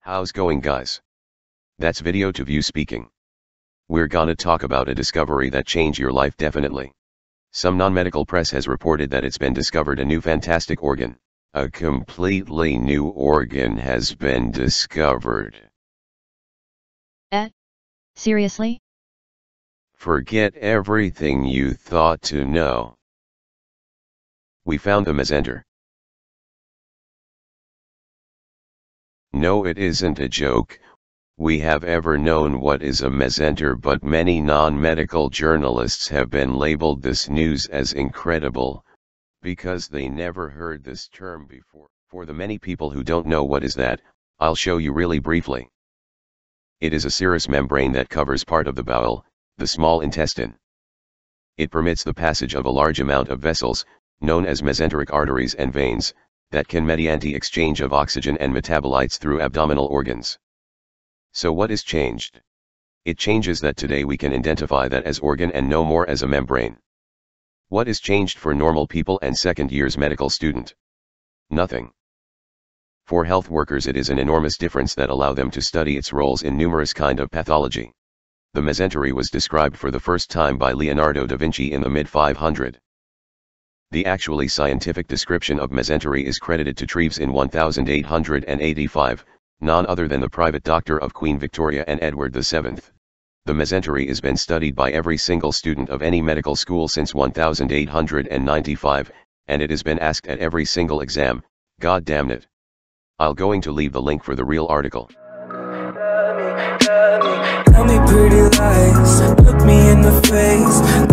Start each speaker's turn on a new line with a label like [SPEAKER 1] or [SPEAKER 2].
[SPEAKER 1] How's going guys? That's video to view speaking. We're gonna talk about a discovery that changed your life definitely. Some non-medical press has reported that it's been discovered a new fantastic organ. A completely new organ has been discovered.
[SPEAKER 2] Eh? Seriously?
[SPEAKER 1] Forget everything you thought to know. We found the mesentery. No it isn't a joke, we have ever known what is a mesentery but many non-medical journalists have been labeled this news as incredible, because they never heard this term before. For the many people who don't know what is that, I'll show you really briefly. It is a serous membrane that covers part of the bowel, the small intestine. It permits the passage of a large amount of vessels, known as mesenteric arteries and veins, that can mediante exchange of oxygen and metabolites through abdominal organs. So what is changed? It changes that today we can identify that as organ and no more as a membrane. What is changed for normal people and second year's medical student? Nothing. For health workers it is an enormous difference that allow them to study its roles in numerous kind of pathology the mesentery was described for the first time by Leonardo da Vinci in the mid-500. The actually scientific description of mesentery is credited to Treves in 1885, none other than the private doctor of Queen Victoria and Edward VII. The mesentery has been studied by every single student of any medical school since 1895, and it has been asked at every single exam, god damn it. I'll going to leave the link for the real article.
[SPEAKER 3] Pretty lies, look me in the face